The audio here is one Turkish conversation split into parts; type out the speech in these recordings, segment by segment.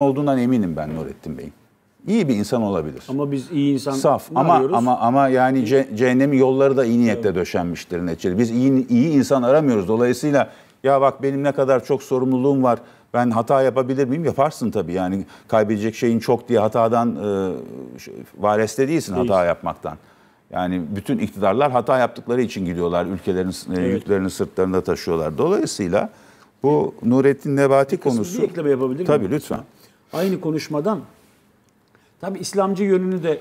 olduğundan eminim ben Nurettin Bey'in. İyi bir insan olabilir. Ama biz iyi insan Saf ama arıyoruz. ama ama yani ce, cehennemin yolları da iyi niyetle döşenmiştir neticede. Biz iyi iyi insan aramıyoruz. Dolayısıyla ya bak benim ne kadar çok sorumluluğum var. Ben hata yapabilir miyim? Yaparsın tabii. Yani kaybedecek şeyin çok diye hatadan e, vareste değilsin hata yapmaktan. Yani bütün iktidarlar hata yaptıkları için gidiyorlar. Ülkelerin e, yüklerini sırtlarında taşıyorlar. Dolayısıyla bu Nurettin Nebati konusu. bir ekleme yapabilir miyim? Tabii lütfen. Aynı konuşmadan tabi İslamcı yönünü de e,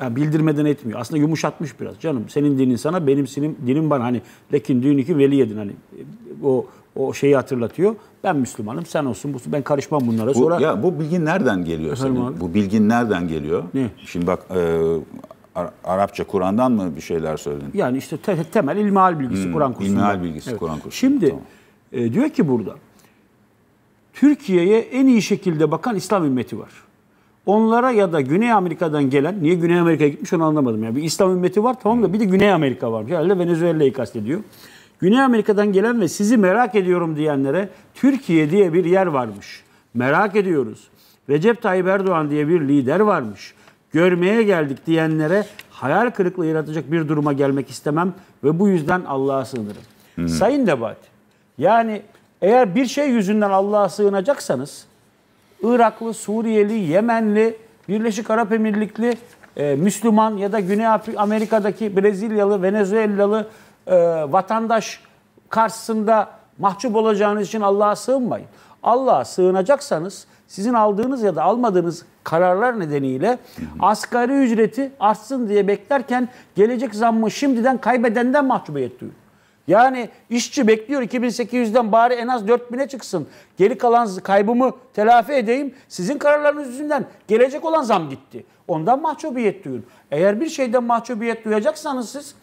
yani bildirmeden etmiyor. Aslında yumuşatmış biraz. Canım senin dinin sana, benim sinim, dinim bana. Hani lekin diniki veliyedin hani e, o o şeyi hatırlatıyor. Ben Müslümanım, sen olsun. bu- Ben karışmam bunlara. Bu, Sonra ya bu bilgin nereden geliyor Efendim senin? abi? Bu bilgin nereden geliyor? Ne? Şimdi bak e, Ar- Arapça Kur'an'dan mı bir şeyler söyledin? yani işte te- temel ilmihal bilgisi Kur'an kursunda. ilmihal bilgisi Kur'an kursunda, Şimdi tamam. e, diyor ki burada Türkiye'ye en iyi şekilde bakan İslam ümmeti var. Onlara ya da Güney Amerika'dan gelen, niye Güney Amerika'ya gitmiş onu anlamadım. Yani bir İslam ümmeti var tamam da bir de Güney Amerika var. Herhalde Venezuela'yı kastediyor. Güney Amerika'dan gelen ve sizi merak ediyorum diyenlere Türkiye diye bir yer varmış. Merak ediyoruz. Recep Tayyip Erdoğan diye bir lider varmış. Görmeye geldik diyenlere hayal kırıklığı yaratacak bir duruma gelmek istemem ve bu yüzden Allah'a sığınırım. Sayın Debat, yani eğer bir şey yüzünden Allah'a sığınacaksanız Iraklı, Suriyeli, Yemenli, Birleşik Arap Emirlikli, e, Müslüman ya da Güney Amerika'daki Brezilyalı, Venezuelalı e, vatandaş karşısında mahcup olacağınız için Allah'a sığınmayın. Allah'a sığınacaksanız sizin aldığınız ya da almadığınız kararlar nedeniyle asgari ücreti artsın diye beklerken gelecek zammı şimdiden kaybedenden mahcubiyet duyun. Yani işçi bekliyor 2800'den bari en az 4000'e çıksın. Geri kalan kaybımı telafi edeyim. Sizin kararlarınız yüzünden gelecek olan zam gitti. Ondan mahcubiyet duyun. Eğer bir şeyden mahcubiyet duyacaksanız siz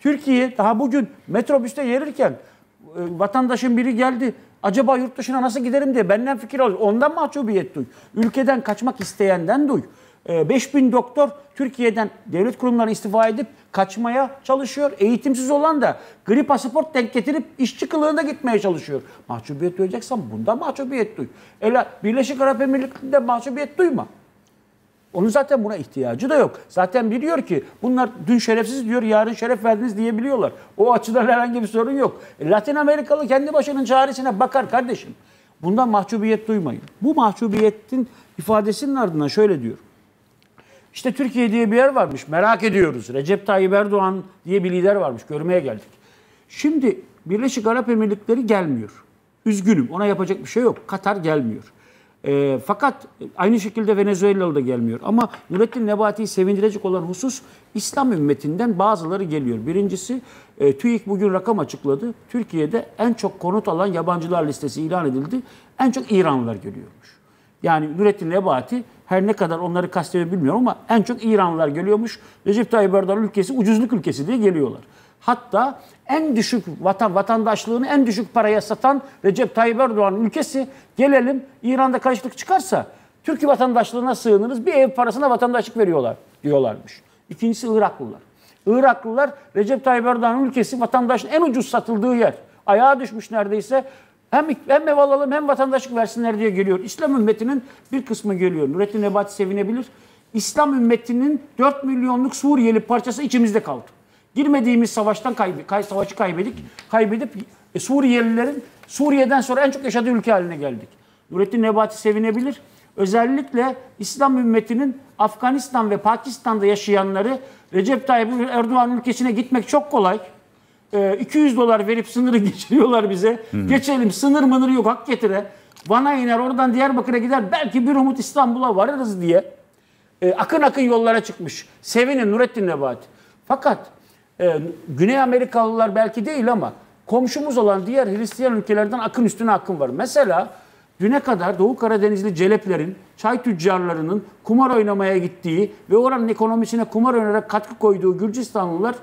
Türkiye daha bugün metrobüste yerirken e, vatandaşın biri geldi. Acaba yurt dışına nasıl giderim diye benden fikir alıyor. Ondan mahcubiyet duy. Ülkeden kaçmak isteyenden duy. E, 5000 doktor Türkiye'den devlet kurumları istifa edip kaçmaya çalışıyor. Eğitimsiz olan da gri pasaport denk getirip işçi kılığında gitmeye çalışıyor. Mahcubiyet duyacaksan bundan mahcubiyet duy. Ela Birleşik Arap Emirlikleri'nde mahcubiyet duyma. Onun zaten buna ihtiyacı da yok. Zaten biliyor ki bunlar dün şerefsiz diyor, yarın şeref verdiniz diyebiliyorlar. O açıdan herhangi bir sorun yok. Latin Amerikalı kendi başının çaresine bakar kardeşim. Bundan mahcubiyet duymayın. Bu mahcubiyetin ifadesinin ardından şöyle diyor. İşte Türkiye diye bir yer varmış. Merak ediyoruz. Recep Tayyip Erdoğan diye bir lider varmış. Görmeye geldik. Şimdi Birleşik Arap Emirlikleri gelmiyor. Üzgünüm. Ona yapacak bir şey yok. Katar gelmiyor. E, fakat aynı şekilde Venezuelalı da gelmiyor. Ama Nurettin Nebati'yi sevindirecek olan husus İslam ümmetinden bazıları geliyor. Birincisi e, TÜİK bugün rakam açıkladı. Türkiye'de en çok konut alan yabancılar listesi ilan edildi. En çok İranlılar geliyormuş. Yani Nurettin Nebati her ne kadar onları kastediyor bilmiyorum ama en çok İranlılar geliyormuş. Recep Tayyip Erdoğan ülkesi ucuzluk ülkesi diye geliyorlar. Hatta en düşük vatan, vatandaşlığını en düşük paraya satan Recep Tayyip Erdoğan ülkesi gelelim İran'da karışıklık çıkarsa Türkiye vatandaşlığına sığınırız bir ev parasına vatandaşlık veriyorlar diyorlarmış. İkincisi Iraklılar. Iraklılar Recep Tayyip Erdoğan ülkesi vatandaşın en ucuz satıldığı yer. Ayağa düşmüş neredeyse. Hem, hem ev alalım hem vatandaşlık versinler diye geliyor. İslam ümmetinin bir kısmı geliyor. Nurettin Nebati sevinebilir. İslam ümmetinin 4 milyonluk Suriyeli parçası içimizde kaldı. Girmediğimiz savaştan kaybe, kay, savaşı kaybedik. Kaybedip e, Suriyelilerin Suriye'den sonra en çok yaşadığı ülke haline geldik. Nurettin Nebati sevinebilir. Özellikle İslam ümmetinin Afganistan ve Pakistan'da yaşayanları Recep Tayyip Erdoğan ülkesine gitmek çok kolay. Ee, 200 dolar verip sınırı geçiriyorlar bize. Geçelim sınır mınır yok hak getire. Van'a iner oradan Diyarbakır'a gider belki bir umut İstanbul'a varırız diye e, akın akın yollara çıkmış. Sevinin Nurettin Nebati. Fakat e, Güney Amerikalılar belki değil ama komşumuz olan diğer Hristiyan ülkelerden akın üstüne akın var. Mesela düne kadar Doğu Karadenizli celeplerin, çay tüccarlarının kumar oynamaya gittiği ve oranın ekonomisine kumar oynayarak katkı koyduğu Gürcistanlılar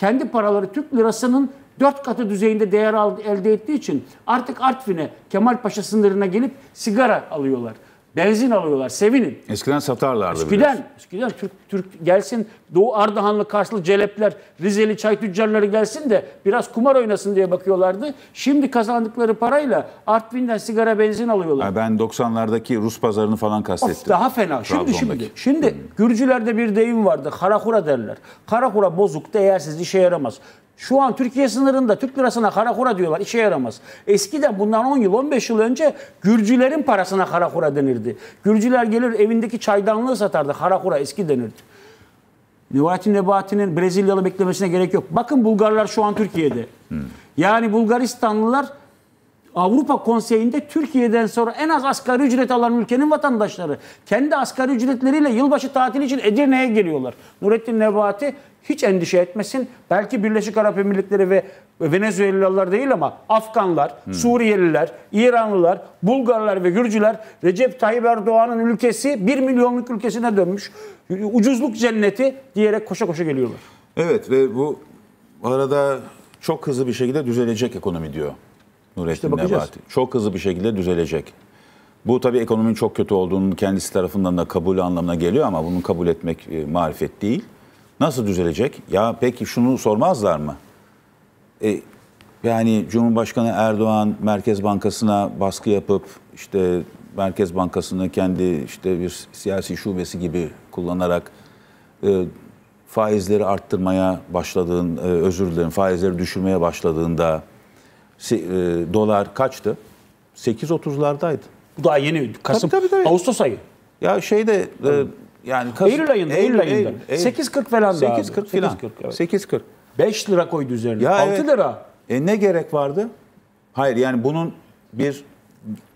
kendi paraları Türk lirasının dört katı düzeyinde değer elde ettiği için artık Artvin'e Kemalpaşa sınırına gelip sigara alıyorlar. Benzin alıyorlar. Sevinin. Eskiden satarlardı. biraz. Eskiden, eskiden Türk, Türk gelsin Doğu Ardahanlı, Karslı Celepler, Rizeli çay tüccarları gelsin de biraz kumar oynasın diye bakıyorlardı. Şimdi kazandıkları parayla Artvin'den sigara benzin alıyorlar. Ha, Ben 90'lardaki Rus pazarını falan kastettim. Of, daha fena. Şimdi şimdi. Şimdi Gürcülerde bir deyim vardı. Karakura derler. Karakura bozuk, değersiz, işe yaramaz. Şu an Türkiye sınırında Türk lirasına karakura diyorlar. işe yaramaz. Eskiden bundan 10 yıl, 15 yıl önce Gürcülerin parasına karakura denirdi. Gürcüler gelir evindeki çaydanlığı satardı. Karakura eski denirdi. Nevati Nebati'nin Brezilyalı beklemesine gerek yok. Bakın Bulgarlar şu an Türkiye'de. Yani Bulgaristanlılar Avrupa Konseyi'nde Türkiye'den sonra en az asgari ücret alan ülkenin vatandaşları. Kendi asgari ücretleriyle yılbaşı tatili için Edirne'ye geliyorlar. Nurettin Nebati hiç endişe etmesin. Belki Birleşik Arap Emirlikleri ve Venezuelalılar değil ama Afganlar, Suriyeliler, İranlılar, Bulgarlar ve Gürcüler Recep Tayyip Erdoğan'ın ülkesi 1 milyonluk ülkesine dönmüş. Ucuzluk cenneti diyerek koşa koşa geliyorlar. Evet ve bu arada çok hızlı bir şekilde düzelecek ekonomi diyor Nurettin İşte bakacağız. Nebati. Çok hızlı bir şekilde düzelecek. Bu tabii ekonominin çok kötü olduğunun kendisi tarafından da kabul anlamına geliyor ama bunu kabul etmek e, marifet değil. Nasıl düzelecek? Ya peki şunu sormazlar mı? E, yani Cumhurbaşkanı Erdoğan Merkez Bankası'na baskı yapıp işte Merkez Bankası'nı kendi işte bir siyasi şubesi gibi kullanarak e, faizleri arttırmaya başladığın, e, özür dilerim faizleri düşürmeye başladığında e, dolar kaçtı? 8.30'lardaydı. Bu daha yeni. Kasım, Tabii, tabii, tabii. Ağustos ayı. Ya şeyde e, yani Kasım- Eylül ayında, Eylül ayında. 8.40 falan da abi. 8.40 falan. 8.40, evet. 8.40. 5 lira koydu üzerine. Ya 6 evet. lira. E ne gerek vardı? Hayır yani bunun bir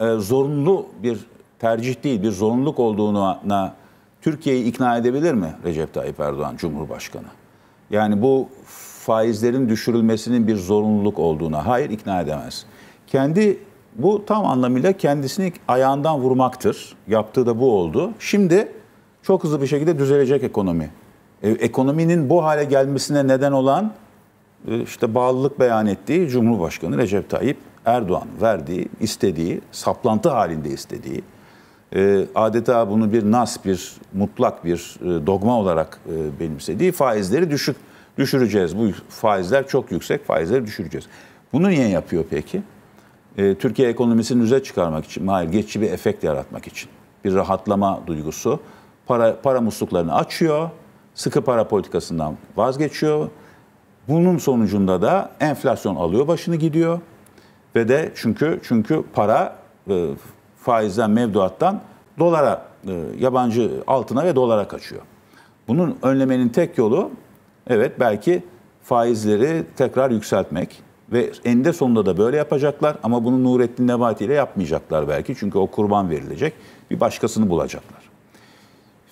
e, zorunlu bir tercih değil, bir zorunluluk olduğuna Türkiye'yi ikna edebilir mi Recep Tayyip Erdoğan Cumhurbaşkanı? Yani bu faizlerin düşürülmesinin bir zorunluluk olduğuna hayır ikna edemez. Kendi bu tam anlamıyla kendisini ayağından vurmaktır. Yaptığı da bu oldu. Şimdi çok hızlı bir şekilde düzelecek ekonomi. E, ekonominin bu hale gelmesine neden olan e, işte bağlılık beyan ettiği Cumhurbaşkanı Recep Tayyip Erdoğan verdiği, istediği, saplantı halinde istediği, e, adeta bunu bir nas, bir mutlak bir e, dogma olarak e, benimsediği faizleri düşük düşüreceğiz. Bu faizler çok yüksek, faizleri düşüreceğiz. Bunu niye yapıyor peki? E, Türkiye ekonomisini düze çıkarmak için, hayır geçici bir efekt yaratmak için. Bir rahatlama duygusu. Para, para musluklarını açıyor, sıkı para politikasından vazgeçiyor. Bunun sonucunda da enflasyon alıyor başını gidiyor. Ve de çünkü çünkü para e, faizden, mevduattan dolara, e, yabancı altına ve dolara kaçıyor. Bunun önlemenin tek yolu evet belki faizleri tekrar yükseltmek ve eninde sonunda da böyle yapacaklar ama bunu Nurettin Nebati ile yapmayacaklar belki çünkü o kurban verilecek bir başkasını bulacaklar.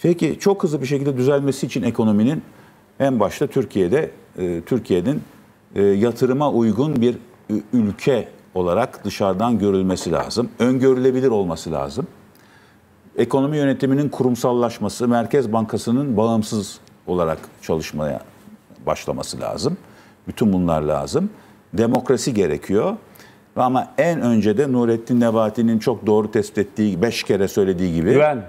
Peki çok hızlı bir şekilde düzelmesi için ekonominin en başta Türkiye'de e, Türkiye'nin e, yatırıma uygun bir ülke olarak dışarıdan görülmesi lazım. Öngörülebilir olması lazım. Ekonomi yönetiminin kurumsallaşması, Merkez Bankası'nın bağımsız olarak çalışmaya başlaması lazım. Bütün bunlar lazım. Demokrasi gerekiyor. Ama en önce de Nurettin Nebati'nin çok doğru tespit ettiği, beş kere söylediği gibi Güven.